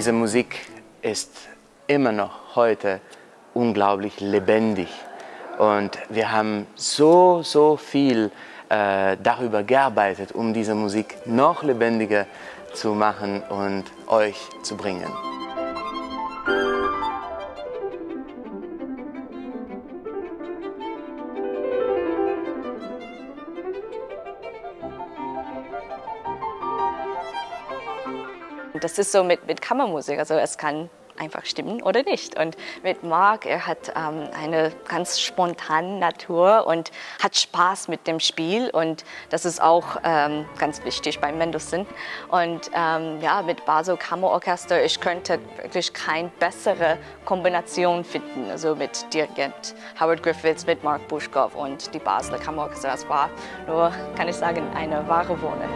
diese Musik ist immer noch heute unglaublich lebendig. Und wir haben so, so viel äh, darüber gearbeitet, um diese Musik noch lebendiger zu machen und euch zu bringen. Das ist so mit, mit Kammermusik, also es kann einfach stimmen oder nicht. Und mit Mark, er hat ähm, eine ganz spontane Natur und hat Spaß mit dem Spiel und das ist auch ähm, ganz wichtig bei Mendelssohn. Und ähm, ja, mit Basel Kammerorchester, ich könnte wirklich keine bessere Kombination finden. Also mit Dirigent Howard Griffiths, mit Mark Buschkow und die Basler Kammerorchester. Das war nur, kann ich sagen, eine wahre Wohne.